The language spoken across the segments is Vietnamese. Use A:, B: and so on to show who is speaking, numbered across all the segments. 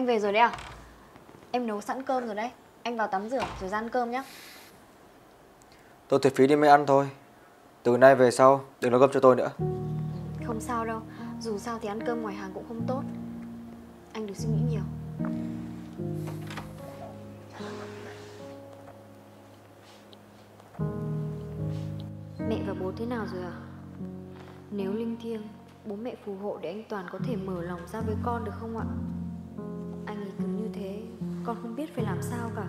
A: Anh về rồi đấy à? Em nấu sẵn cơm rồi đấy. Anh vào tắm rửa rồi ra ăn cơm nhé.
B: Tôi thuế phí đi mới ăn thôi. Từ nay về sau đừng nấu cơm cho tôi nữa.
A: Không sao đâu. Dù sao thì ăn cơm ngoài hàng cũng không tốt. Anh đừng suy nghĩ nhiều. Mẹ và bố thế nào rồi à? Nếu linh thiêng, bố mẹ phù hộ để anh Toàn có thể mở lòng ra với con được không ạ? Con không biết phải làm sao cả.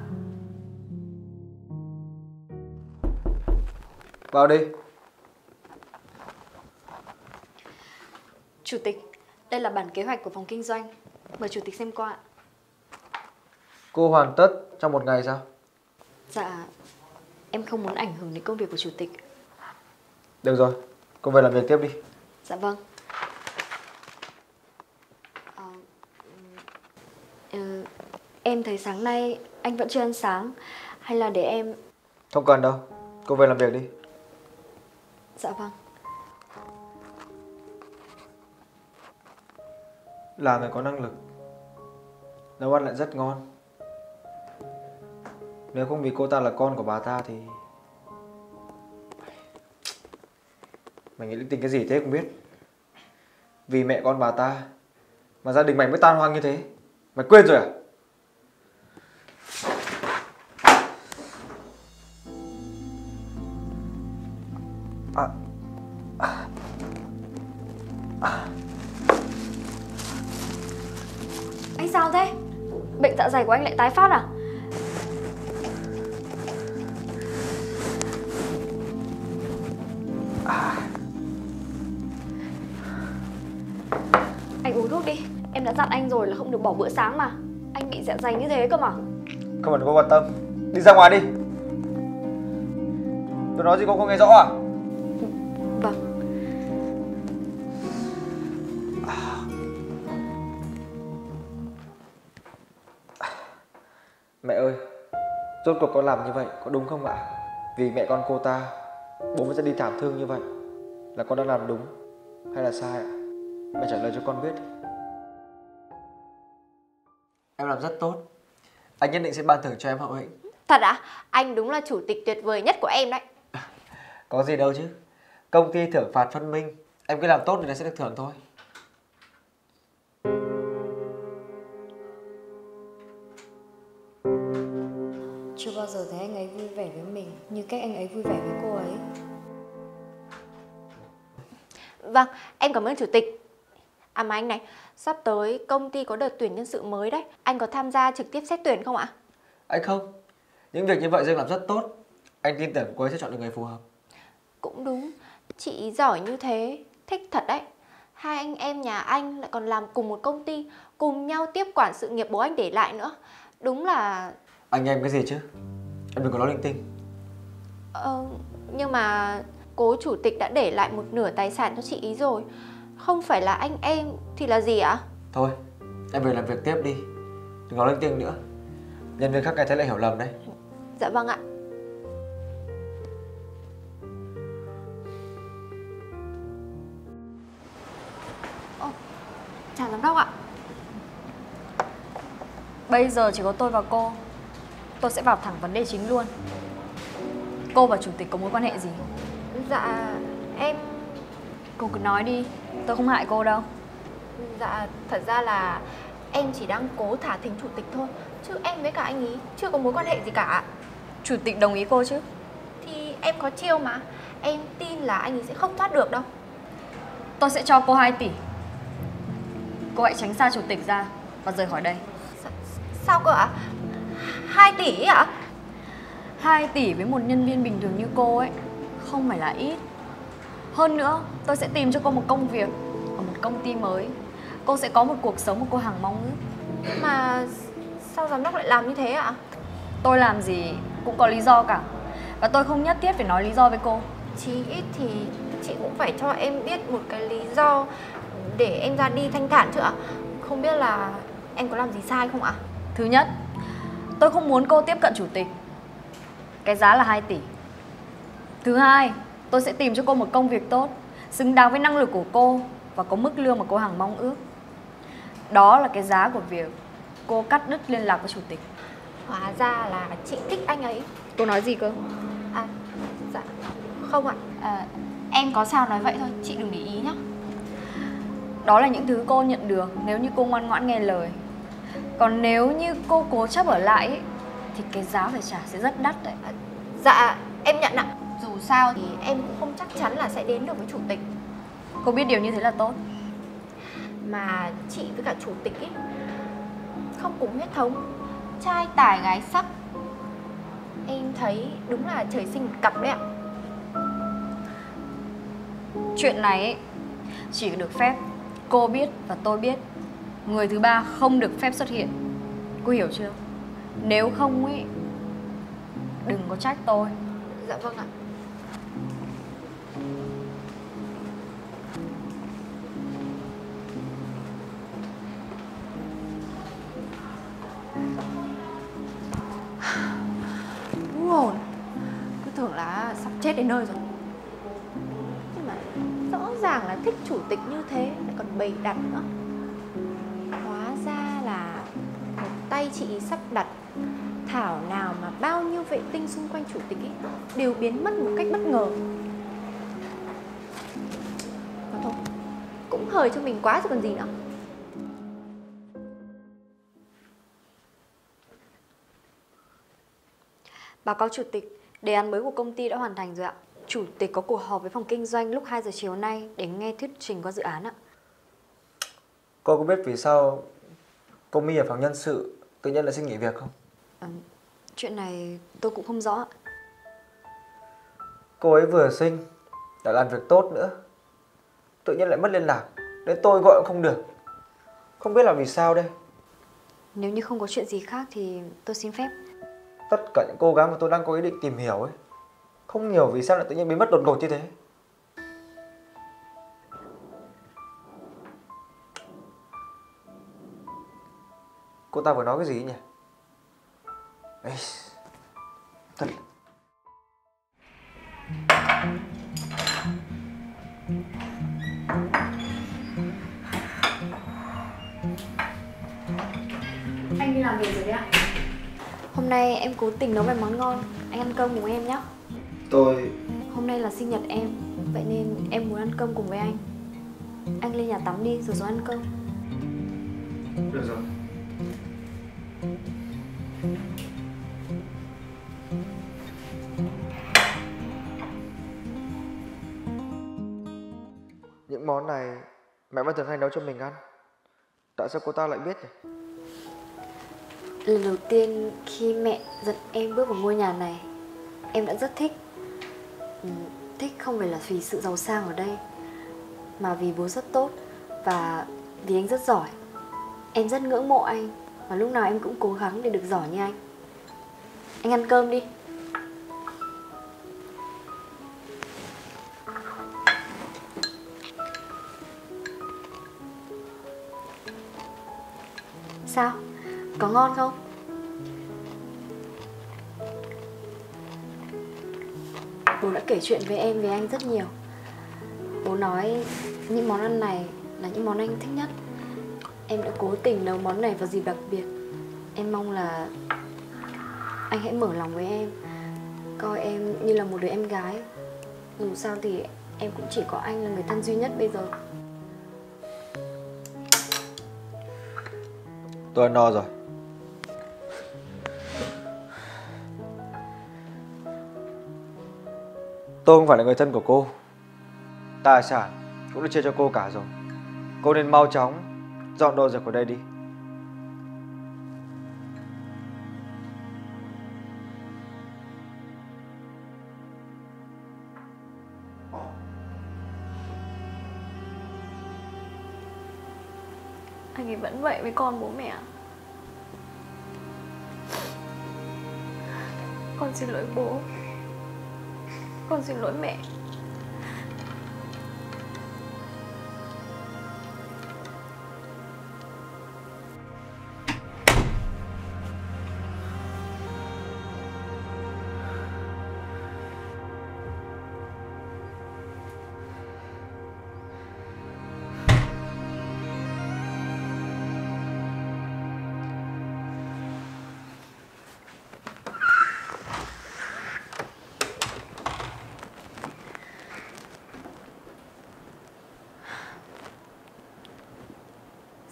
B: Vào đi.
A: Chủ tịch, đây là bản kế hoạch của phòng kinh doanh. Mời chủ tịch xem qua ạ.
B: Cô hoàn tất trong một ngày sao?
A: Dạ, em không muốn ảnh hưởng đến công việc của chủ tịch.
B: Được rồi, cô về làm việc tiếp đi.
A: Dạ vâng. Ờ, ừ, em thấy sáng nay anh vẫn chưa ăn sáng. Hay là để em...
B: Không cần đâu, cô về làm việc đi.
A: Dạ vâng.
B: Là người có năng lực. Nấu ăn lại rất ngon. Nếu không vì cô ta là con của bà ta thì... Mày nghĩ linh tinh cái gì thế không biết Vì mẹ con bà ta Mà gia đình mày mới tan hoang như thế Mày quên rồi à À,
A: Anh sao thế? Bệnh dạ dày của anh lại tái phát à? Anh uống thuốc đi. Em đã dặn anh rồi là không được bỏ bữa sáng mà. Anh bị dạ dày như thế cơ mà.
B: Không cần cô quan tâm. Đi ra ngoài đi. Tôi nói gì cô không nghe rõ à Mẹ ơi Rốt cuộc con làm như vậy có đúng không ạ? Vì mẹ con cô ta Bố mới sẽ đi thảm thương như vậy. Là con đã làm đúng hay là sai ạ? Mẹ trả lời cho con biết. Em làm rất tốt. Anh nhất định sẽ ban thưởng cho em hậu hĩnh.
C: Thật ạ? Anh đúng là chủ tịch tuyệt vời nhất của em đấy.
B: Có gì đâu chứ. Công ty thưởng phạt phân minh Em cứ làm tốt thì nó sẽ được thưởng thôi
A: giờ thấy anh ấy vui vẻ với mình Như cách anh ấy vui vẻ với cô ấy
C: Vâng, em cảm ơn chủ tịch. À mà anh này, sắp tới công ty có đợt tuyển nhân sự mới đấy. Anh có tham gia trực tiếp xét tuyển không ạ?
B: Anh không Những việc như vậy Dương làm rất tốt Anh tin tưởng cô ấy sẽ chọn được người phù hợp
C: Cũng đúng, chị giỏi như thế, thích thật đấy. Hai anh em nhà anh lại còn làm cùng một công ty, cùng nhau tiếp quản sự nghiệp bố anh để lại nữa. Đúng là...
B: Anh em cái gì chứ Em đừng có nói linh tinh
C: Ờ, nhưng mà cố chủ tịch đã để lại một nửa tài sản cho chị ý rồi. Không phải là anh em thì là gì ạ?
B: Thôi em về làm việc tiếp đi Đừng nói linh tinh nữa Nhân viên khác nghe thấy lại hiểu lầm đấy
C: Dạ vâng ạ.
A: Chào giám đốc ạ Bây giờ chỉ có tôi và cô Tôi sẽ vào thẳng vấn đề chính luôn. Cô và chủ tịch có mối quan hệ gì?
C: Dạ, em...
A: Cô cứ nói đi Tôi không hại cô đâu.
C: Dạ, thật ra là em chỉ đang cố thả thính chủ tịch thôi Chứ em với cả anh ý chưa có mối quan hệ gì cả.
A: Chủ tịch đồng ý cô chứ?
C: Thì em có chiêu mà Em tin là anh ấy sẽ không thoát được đâu.
A: Tôi sẽ cho cô 2 tỷ. Cô hãy tránh xa chủ tịch ra Và rời khỏi đây.
C: Sao cơ ạ? 2 tỷ ấy ạ?
A: 2 tỷ với một nhân viên bình thường như cô ấy Không phải là ít Hơn nữa tôi sẽ tìm cho cô một công việc Ở một công ty mới Cô sẽ có một cuộc sống mà cô hằng mong ước
C: Mà sao giám đốc lại làm như thế ạ?
A: Tôi làm gì cũng có lý do cả Và tôi không nhất thiết phải nói lý do với cô
C: Chí ít thì chị cũng phải cho em biết một cái lý do Để em ra đi thanh thản chứ ạ Không biết là em có làm gì sai không ạ?
A: Thứ nhất Tôi không muốn cô tiếp cận chủ tịch. Cái giá là 2 tỷ. Thứ hai Tôi sẽ tìm cho cô một công việc tốt Xứng đáng với năng lực của cô Và có mức lương mà cô hằng mong ước. Đó là cái giá của việc
D: cô cắt đứt liên lạc với chủ tịch.
C: Hóa ra là chị thích anh ấy.
D: Cô nói gì cơ?
C: À, dạ, không ạ. À, Em có sao nói vậy thôi, chị đừng để ý nhá.
D: Đó là những thứ cô nhận được nếu như cô ngoan ngoãn nghe lời Còn nếu như cô cố chấp ở lại ấy, Thì cái giá phải trả sẽ rất đắt đấy.
C: Dạ, em nhận ạ. Dù sao thì em cũng không chắc chắn là sẽ đến được với chủ tịch.
D: Cô biết điều như thế là tốt.
C: Mà chị với cả chủ tịch ấy Không cùng huyết thống. Trai tài gái sắc. Em thấy đúng là trời sinh một cặp đấy ạ.
D: Chuyện này ấy, chỉ được phép cô biết và tôi biết Người thứ ba không được phép xuất hiện. Cô hiểu chưa? Nếu không ấy Đừng có trách tôi.
C: Dạ vâng ạ. Hồn Cứ tưởng là sắp chết đến nơi rồi. Nhưng mà rõ ràng là thích chủ tịch như thế Lại còn bày đặt nữa Chị sắp đặt Thảo nào mà bao nhiêu vệ tinh xung quanh chủ tịch ấy Đều biến mất một cách bất ngờ Mà thôi Cũng hời cho mình quá rồi còn gì nữa
A: Báo cáo chủ tịch, đề án mới của công ty đã hoàn thành rồi ạ. Chủ tịch có cuộc họp với phòng kinh doanh lúc 2 giờ chiều nay để nghe thuyết trình qua dự án ạ.
B: Cô có biết vì sao cô My ở phòng nhân sự tự nhiên lại xin nghỉ việc không?
A: À, chuyện này tôi cũng không rõ.
B: Cô ấy vừa sinh, đã làm việc tốt nữa. Tự nhiên lại mất liên lạc, đến tôi gọi cũng không được. Không biết là vì sao đây.
A: Nếu như không có chuyện gì khác thì tôi xin phép.
B: Tất cả những cô gái mà tôi đang có ý định tìm hiểu ấy Không hiểu vì sao lại tự nhiên biến mất đột ngột như thế Cô ta vừa nói cái gì nhỉ? Ê, thật.
A: Anh đi làm việc rồi đấy ạ. Hôm nay em cố tình nấu vài món ngon, anh ăn cơm cùng em nhé.
B: Tôi...
A: Hôm nay là sinh nhật em, vậy nên em muốn ăn cơm cùng với anh. Anh lên nhà tắm đi rồi rồi ăn cơm.
B: Được rồi mẹ vẫn thường hay nấu cho mình ăn? Tại sao cô ta lại biết nhỉ?
A: Lần đầu tiên khi mẹ dẫn em bước vào ngôi nhà này, Em đã rất thích. Ừ, thích không phải là vì sự giàu sang ở đây, Mà vì bố rất tốt Và vì anh rất giỏi. Em rất ngưỡng mộ anh Và lúc nào em cũng cố gắng để được giỏi như anh. Anh ăn cơm đi. Sao? Có ngon không? Bố đã kể chuyện với em về anh rất nhiều. Bố nói những món ăn này là những món anh thích nhất. Em đã cố tình nấu món này vào dịp đặc biệt. Em mong là anh hãy mở lòng với em, Coi em như là một đứa em gái. Dù sao thì em cũng chỉ có anh là người thân duy nhất bây giờ.
B: Tôi ăn no rồi. Tôi không phải là người thân của cô. Tài sản cũng đã chia cho cô cả rồi. Cô nên mau chóng Dọn đồ rời khỏi đây đi.
A: Vẫn vậy với con bố mẹ. Con xin lỗi bố. Con xin lỗi mẹ.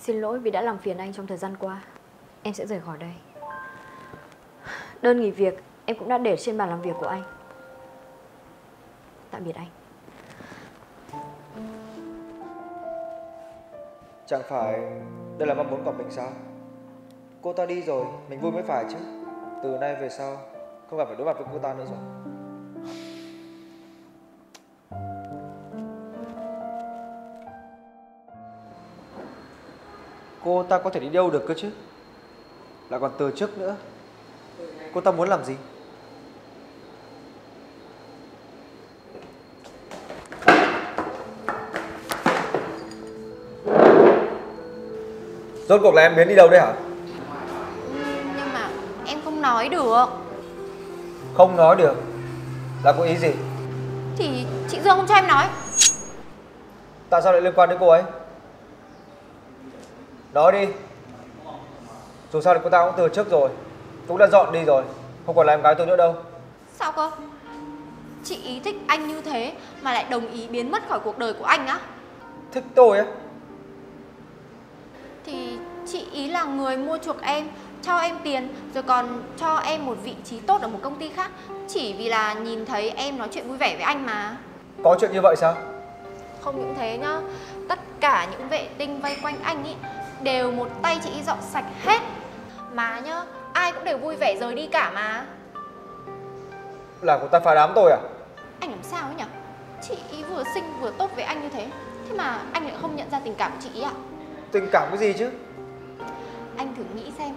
A: Xin lỗi vì đã làm phiền anh trong thời gian qua. Em sẽ rời khỏi đây. Đơn nghỉ việc em cũng đã để trên bàn làm việc của anh. Tạm biệt anh.
B: Chẳng phải đây là mong muốn của mình sao? Cô ta đi rồi, mình vui mới phải chứ. Từ nay về sau, không cần phải đối mặt với cô ta nữa rồi. Cô ta có thể đi đâu được cơ chứ? Lại còn từ chức nữa. Cô ta muốn làm gì? Rốt cuộc là em biến đi đâu đấy hả?
C: Nhưng mà em không nói được
B: Không nói được Là có ý gì?
C: Thì chị Dương không cho em nói
B: Tại sao lại liên quan đến cô ấy? Nói đi. Dù sao thì cô ta cũng từ trước rồi. Cũng đã dọn đi rồi. Không còn là em gái tôi nữa đâu.
C: Sao cơ? Chị ý thích anh như thế Mà lại đồng ý biến mất khỏi cuộc đời của anh á?
B: Thích tôi á?
C: Thì chị ý là người mua chuộc em Cho em tiền Rồi còn cho em một vị trí tốt ở một công ty khác. Chỉ vì là nhìn thấy em nói chuyện vui vẻ với anh mà.
B: Có chuyện như vậy sao?
C: Không những thế nhá. Tất cả những vệ tinh vây quanh anh ý Đều một tay chị ý dọn sạch hết. Mà nhá Ai cũng đều vui vẻ rời đi cả mà.
B: Là cô ta phá đám tôi à?
C: Anh làm sao ấy nhỉ Chị ý vừa xinh vừa tốt với anh như thế. Thế mà anh lại không nhận ra tình cảm của chị ý ạ.
B: Tình cảm cái gì chứ?
C: Anh thử nghĩ xem.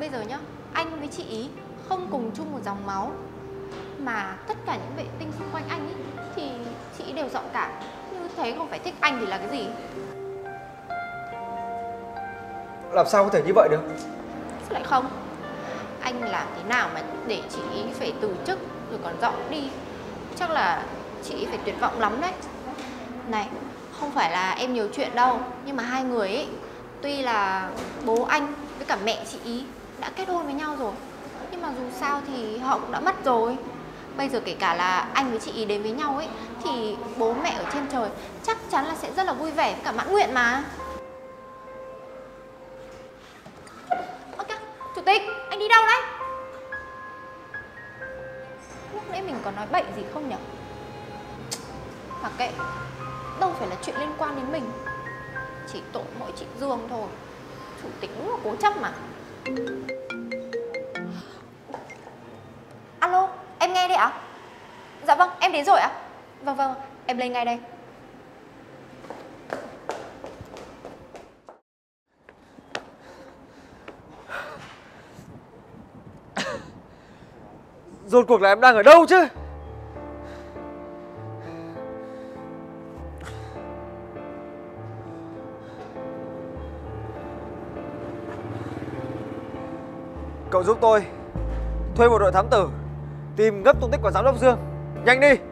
C: Bây giờ nhá Anh với chị ý không cùng chung một dòng máu. Mà tất cả những vệ tinh xung quanh anh ấy Thì chị ý đều dọn cả. Như thế không phải thích anh thì là cái gì
B: làm sao có thể như vậy được?
C: Sao lại không? Anh làm thế nào mà để chị ý phải từ chức Rồi còn dọn đi? Chắc là chị ý phải tuyệt vọng lắm đấy. Này, Không phải là em nhiều chuyện đâu, Nhưng mà hai người ấy, Tuy là bố anh với cả mẹ chị ý Đã kết hôn với nhau rồi, Nhưng mà dù sao thì họ cũng đã mất rồi. Bây giờ kể cả là anh với chị ý đến với nhau ấy, Thì bố mẹ ở trên trời Chắc chắn là sẽ rất là vui vẻ với cả mãn nguyện mà. Chủ tịch, anh đi đâu đấy? Lúc nãy mình có nói bậy gì không nhỉ? Mặc kệ, đâu phải là chuyện liên quan đến mình Chỉ tội mỗi chị Dương thôi Chủ tịch cũng là cố chấp mà Alo, em nghe đây ạ? Dạ vâng, em đến rồi ạ Vâng vâng, em lên ngay đây
B: Rốt cuộc là em đang ở đâu chứ? Cậu giúp tôi Thuê một đội thám tử Tìm gấp tung tích của giám đốc Dương Nhanh đi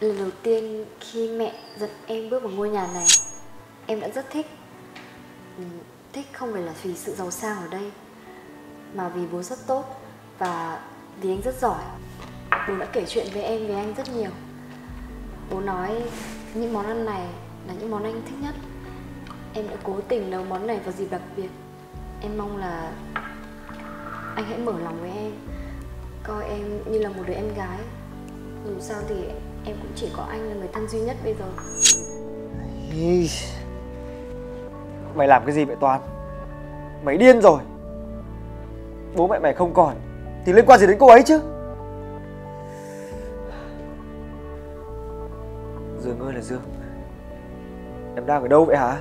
A: Lần đầu tiên khi mẹ dẫn em bước vào ngôi nhà này, Em đã rất thích. Ừ, thích không phải là vì sự giàu sang ở đây, Mà vì bố rất tốt Và vì anh rất giỏi. Bố đã kể chuyện với em về anh rất nhiều. Bố nói những món ăn này là những món anh thích nhất. Em đã cố tình nấu món này vào dịp đặc biệt. Em mong là anh hãy mở lòng với em, Coi em như là một đứa em gái. Dù sao thì em cũng chỉ có anh là người thân duy nhất bây giờ
B: Ý. Mày làm cái gì vậy Toàn? Mày điên rồi Bố mẹ mày không còn, Thì liên quan gì đến cô ấy chứ Dương ơi là Dương Em đang ở đâu vậy hả?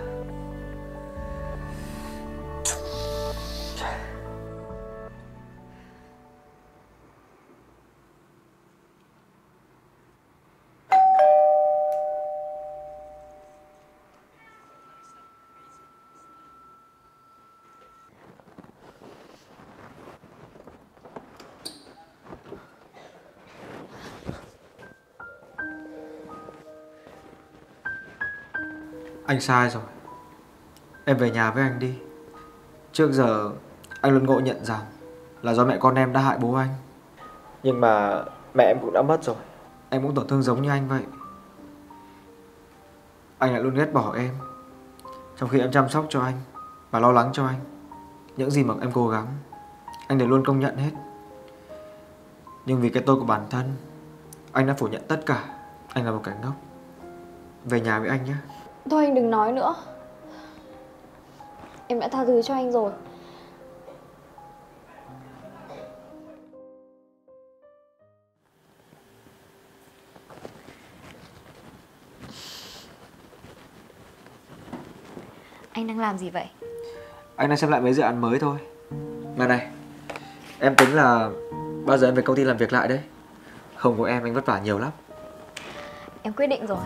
B: Anh sai rồi. Em về nhà với anh đi. Trước giờ anh luôn ngộ nhận rằng Là do mẹ con em đã hại bố anh. Nhưng mà mẹ em cũng đã mất rồi. Em cũng tổn thương giống như anh vậy. Anh lại luôn ghét bỏ em Trong khi em chăm sóc cho anh Và lo lắng cho anh. Những gì mà em cố gắng Anh đều luôn công nhận hết. Nhưng vì cái tôi của bản thân Anh đã phủ nhận tất cả. Anh là một kẻ ngốc. Về nhà với anh nhé
A: Thôi anh đừng nói nữa. Em đã tha thứ cho anh rồi. Anh đang làm gì vậy?
B: Anh đang xem lại mấy dự án mới thôi. Mà này Em tính là Bao giờ em về công ty làm việc lại đấy? Không có em anh vất vả nhiều lắm.
A: Em quyết định rồi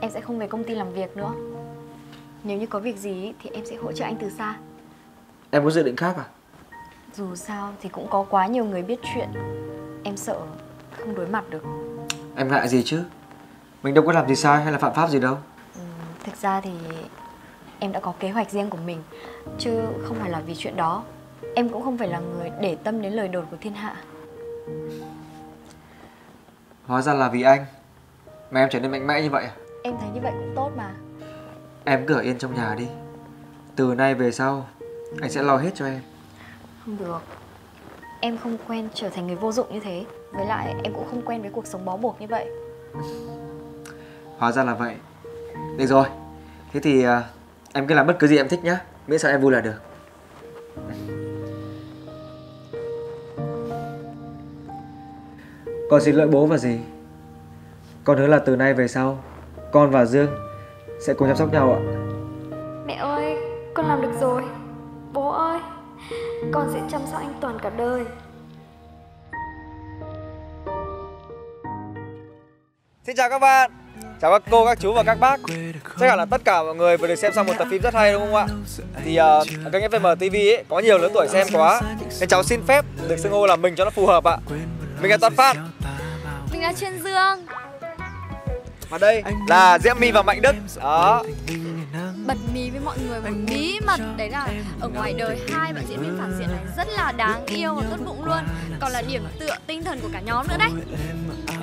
A: Em sẽ không về công ty làm việc nữa. Nếu như có việc gì thì em sẽ hỗ trợ anh từ xa.
B: Em có dự định khác à?
A: Dù sao thì cũng có quá nhiều người biết chuyện. Em sợ không đối mặt được.
B: Em ngại gì chứ? Mình đâu có làm gì sai hay là phạm pháp gì đâu.
A: Ừ, Thực ra thì em đã có kế hoạch riêng của mình Chứ không phải là vì chuyện đó. Em cũng không phải là người để tâm đến lời đồn của thiên hạ.
B: Hóa ra là vì anh Mà em trở nên mạnh mẽ như vậy à
A: Em thấy như vậy cũng tốt mà.
B: Em cứ ở yên trong nhà đi. Từ nay về sau Anh sẽ lo hết cho em.
A: Không được. Em không quen trở thành người vô dụng như thế. Với lại em cũng không quen với cuộc sống bó buộc như vậy.
B: Hóa ra là vậy. Được rồi. Thế thì à, em cứ làm bất cứ gì em thích nhá. Miễn sao em vui là được. Con xin lỗi bố và dì. Con hứa là từ nay về sau Con và Dương Sẽ cùng chăm sóc nhau ạ.
A: Mẹ ơi, con làm được rồi. Bố ơi, con sẽ chăm sóc anh Toàn cả đời.
B: Xin chào các bạn. Chào các cô, các chú và các bác. Chắc hẳn là tất cả mọi người vừa được xem xong một tập phim rất hay đúng không ạ? Thì uh, ở kênh FM TV ấy, có nhiều lớn tuổi xem quá. Nên cháu xin phép được xưng hô là mình cho nó phù hợp ạ. Mình là Toàn Phát.
A: Mình là Chuyên Dương
B: Và đây là Diễm My và Mạnh Đức. Đó
E: bật mí với mọi người một bí mật đấy là ở ngoài đời hai bạn diễn viên phản diện này rất là đáng yêu và tốt bụng luôn. còn là điểm tựa tinh thần của cả nhóm nữa đấy.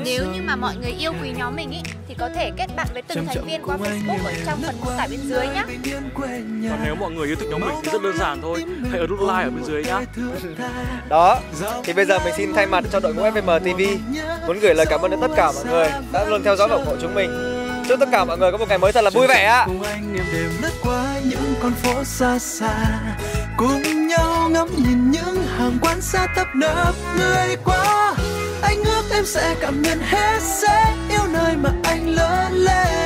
E: Nếu như mà mọi người yêu quý nhóm mình ý thì có thể kết bạn với từng thành viên qua Facebook ở trong phần mô tả bên dưới nhá.
F: Còn nếu mọi người yêu thích nhóm mình thì rất đơn giản thôi. Hãy ở nút like ở bên dưới nhá.
B: Đó Thì bây giờ mình xin thay mặt cho đội ngũ FM TV Muốn gửi lời cảm ơn đến tất cả mọi người Đã luôn theo dõi và ủng hộ chúng mình Chúc tất cả mọi người có một ngày mới thật là vui vẻ ạ.
G: Cùng anh em đêm lướt qua những con phố xa xa, cùng nhau ngắm nhìn những hàng quán xa tấp nập người qua. Anh ước em sẽ cảm nhận hết, sẽ yêu nơi mà anh lớn lên.